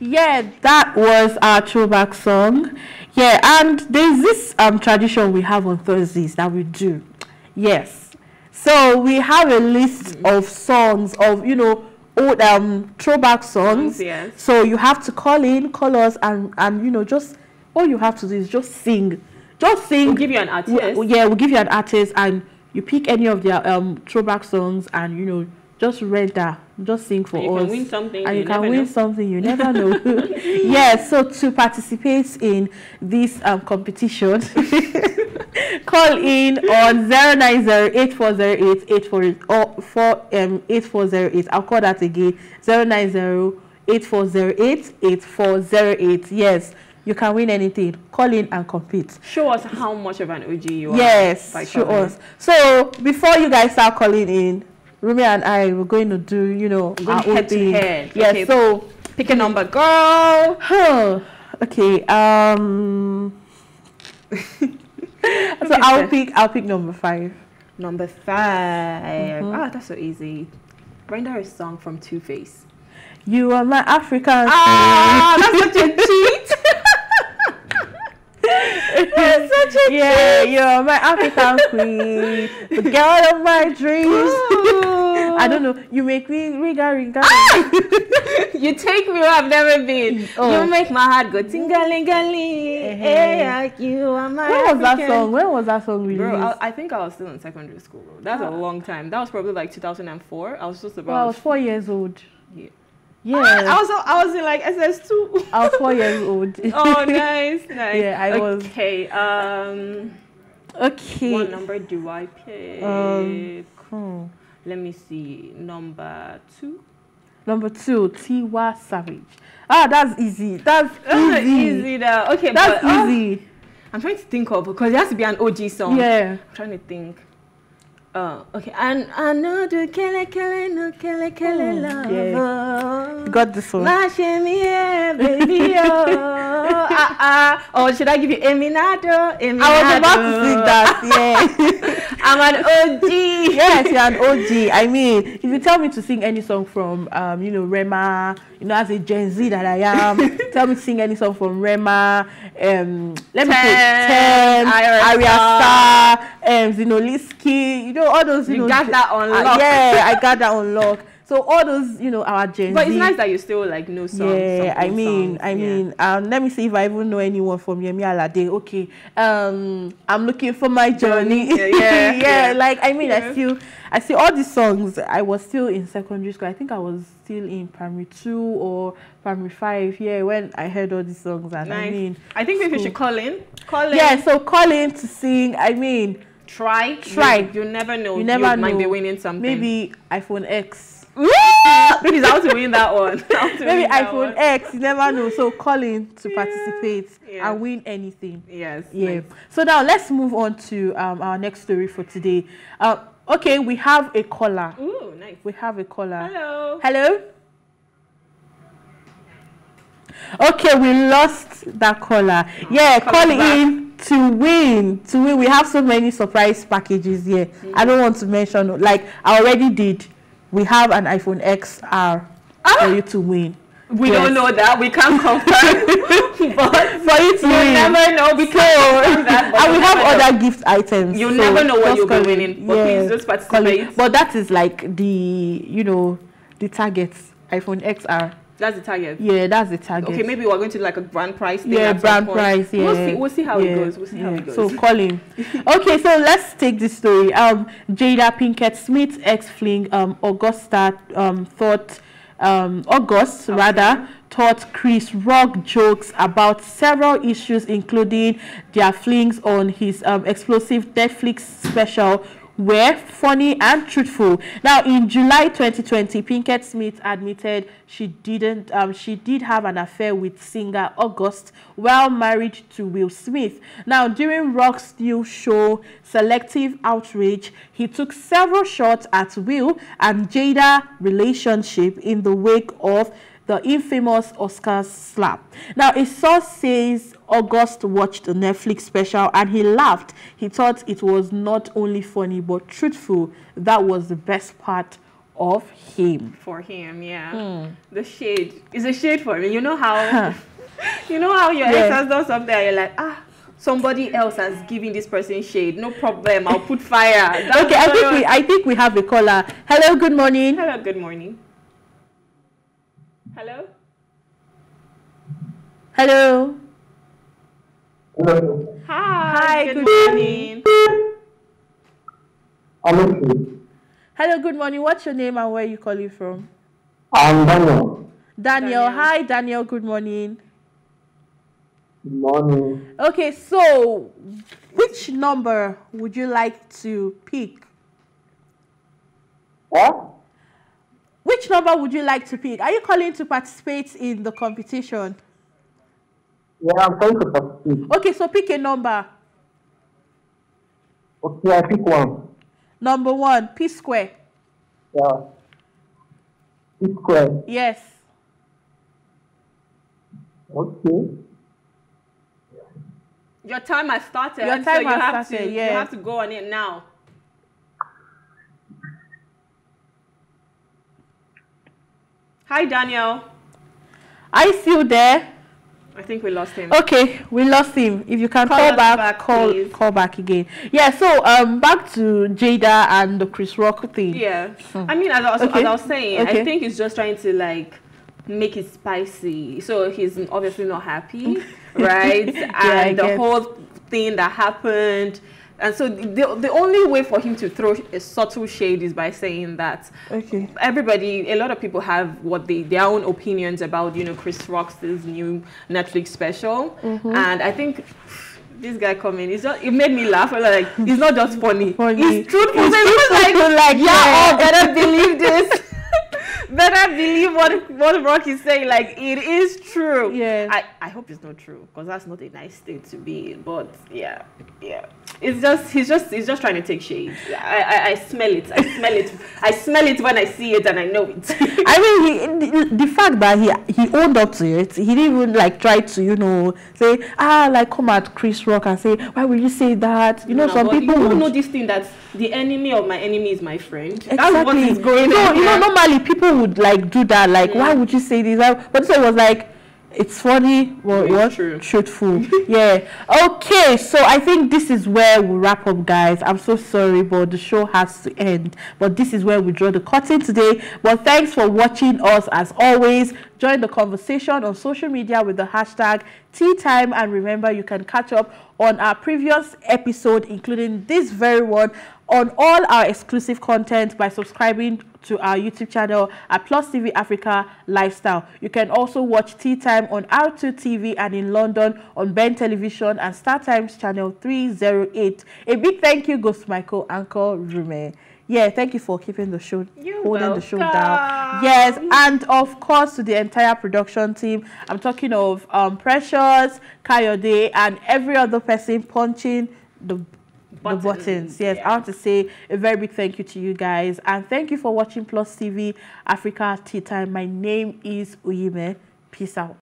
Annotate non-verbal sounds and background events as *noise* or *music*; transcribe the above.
Yeah, that was our throwback song. Yeah, and there's this um tradition we have on Thursdays that we do. Yes. So we have a list of songs of, you know, old um throwback songs. Yes. So you have to call in, call us and and you know, just all you have to do is just sing. Just sing. We'll give you an We- artist. yeah, we'll give you an artist and you pick any of their um throwback songs and you know just render, just sing for And you us. can win something, And you you can win know. something you never *laughs* know. *laughs* yeah, so to participate in this um, competition, *laughs* call in on 090-8408-8408 or for um 8408. I'll call that again. 090-8408-8408. Yes, you can win anything. Call in and compete. Show us how much of an OG you are. Yes, show us. So before you guys start calling in, Rumi and I we're going to do, you know, Going head to head. Yes, Okay. so Pick a number, girl. Huh. *sighs* Okay. Um. *laughs* so I'll pick. I'll pick number five. Number 5 Mm-hmm. Ah, that's so easy. Render a song from Two Face. You are my African. Ah, that's such a *laughs* cheat. that's such a yeah, *laughs* you are my African queen, the girl of my dreams. I don't know. You make me ringa ringa. Ah! you take me where I've never been. Oh. You make my heart go tingalingaling. Hey, eh, you are my When was that song? When was that song released? Bro, I, I think I was still in secondary school. Bro. That's a ah. long time. That was probably like 2004. I was just about. well, I was four years old. Yeah. Yeah, I was I was in like SS2. I was four years old. *laughs* oh, nice, nice. Yeah, I was- Okay. Um, okay. what number do I pick? Um, hmm. Let me see. Number two. Number two, Tiwa Savage. Ah, that's easy. That's That's *laughs* easy. easy now. Okay, That's but, uh, easy. I'm trying to think of because it has to be an OG song. yeah. I'm trying to think. Uh, okay, and I know the kele kele no kele kele Hmm, love. yeah. Got this one. Mash me here, baby. Oh, *laughs* ah, ah. Or should I give you Eminado? Eminado. I was about to sing that. Yeah. *laughs* I'm an OG. yes, you're an OG. I mean, if you tell me to sing any song from, um, you know, Rema, you know, as a Gen Z that I am, tell me sing any song from Rema, um, let me put Ten, Ten, Arya Star. Um, Zinoliski, you know, all those, you, You know, got that on uh, yeah, I got that on lock. So all those, you know, our Gen But Z. it's nice that you still like know some. yeah, I mean, songs. I Yeah. mean, um, let me see if I even know anyone from Yemi Alade. Okay, um, I'm looking for my Johnny. Yeah, *laughs* yeah, yeah, yeah. Like I mean, I still, I see all these songs. I was still in secondary school. I think I was still in primary two or primary five. Yeah, when I heard all these songs, and I mean, I think if you should call in, call in. yeah. So call in to sing. I mean, Try. Try. You, you never know. you never know. might be winning something. Maybe iPhone X. Please, I want to win that one. *laughs* I Maybe iPhone one. X. You never know. So call in to Yeah, participate yeah. and win anything. Yes. Yeah. nice. So now let's move on to um, our next story for today. Uh, okay, we have a caller. Ooh, nice. We have a caller. Hello. Hello. Okay, we lost that caller. Yeah, Call call back. in to win. To win, we have so many surprise packages here. I don't want to mention. Like I already did. We have an iPhone XR ah! for you to win. We Yes. don't know that. We can't confirm. *laughs* but *laughs* For you to you win. never know because that, but *laughs* and we have never know. other gift items. You so never know what you'll be winning, but please just participate. But that is like the you know the target iPhone XR. That's the target. Yeah, that's the target. Okay, maybe we're going to do like a brand price thing. yeah, brand price. Yeah, We'll see. We'll see how yeah, it goes. We'll see how it goes. So him. *laughs* okay, so let's take this story. Um, Jada Pinkett Smith ex fling, um, Augusta, um, thought, um, August rather thought Chris Rock jokes about several issues, including their flings on his um, explosive Netflix special were funny and truthful. Now, in July 2020, Pinkett Smith admitted she didn't, um, she did have an affair with singer August while married to Will Smith. Now, during Rock's new show, Selective Outrage, he took several shots at Will and Jada relationship in the wake of the infamous Oscars slap. Now, a source says August watched the Netflix special and he laughed. He thought it was not only funny but truthful. That was the best part of him. For him, yeah. Hmm. The shade is a shade for me. You know how *laughs* *laughs* you know how your ex Yeah. has done something and you're like, ah, somebody else has given this person shade. No problem. I'll put fire. That's *laughs* Okay, I think we. I think we have a caller. Hello, good morning. Hello, good morning. Hello? Hello. Hello. Hi, Hi, good, good morning. I'm. Hello, good morning. What's your name and where are you calling from? I'm Daniel. Daniel. Daniel. Hi, Daniel. Good morning. Good morning. Okay, so which number would you like to pick? What? Which number would you like to pick? Are you calling to participate in the competition? Yeah, I'm trying to participate. Okay, so pick a number. Okay, I pick one. Number one, P square. Yeah. P square. Yes. Okay. Your time has started. Your so time you has have started, to yeah. you have to go on it now. Hi Daniel. Are you still there? I think we lost him. Okay, we lost him. If you can Call call, back, back, call please. call back again. Yeah. So um, back to Jada and the Chris Rock thing. Yeah. I mean, as I was, Okay. as I was saying, Okay. I think he's just trying to like make it spicy. So he's obviously not happy, *laughs* right? I and the whole thing that happened. And so the, the only way for him to throw a subtle shade is by saying that Okay. everybody, a lot of people have what they their own opinions about, you know, Chris Rock's new Netflix special, Mm-hmm. and I think *sighs* this guy coming, it's just it made me laugh. I was like, it's not just funny, *laughs* Funny. it's truthful. It's it was like, like, yeah, yeah. oh, better *laughs* believe this. *laughs* better believe what what Rock is saying. Like it is true. Yeah. I, I hope it's not true because that's not a nice thing to be in. But yeah, yeah. It's just he's just he's just trying to take shade. I, I, I smell it. I smell it. I smell it when I see it and I know it. *laughs* I mean, he, the, the fact that he he owned up to it, he didn't even like try to, you know, say ah, like come at Chris Rock and say why will you say that? You know, No, some people you would. know this thing that the enemy of my enemy is my friend. Exactly. That's what is going so, on. you know, normally people would like do that. Like, why would you say this? But this one was like, it's funny, but It's what? true. Truthful. *laughs* yeah. Okay, so I think this is where we wrap up, guys. I'm so sorry, but the show has to end. But this is where we draw the curtain today. But thanks for watching us as always. Join the conversation on social media with the hashtag Tea Time, and remember you can catch up on our previous episode, including this very one, on all our exclusive content by subscribing to our YouTube channel at Plus TV Africa Lifestyle. You can also watch Tea Time on R2 TV and in London on Ben Television and Star Times channel 308. A big thank you goes to Michael Uncle Rume. Yeah, thank you for keeping the show, You're holding the show down. Yes, and of course to the entire production team. I'm talking of um, Precious, Kayode, and every other person punching the the Buttons, buttons. Yes, yeah. I want to say a very big thank you to you guys. And thank you for watching Plus TV Africa Tea Time. My name is Uyime. Peace out.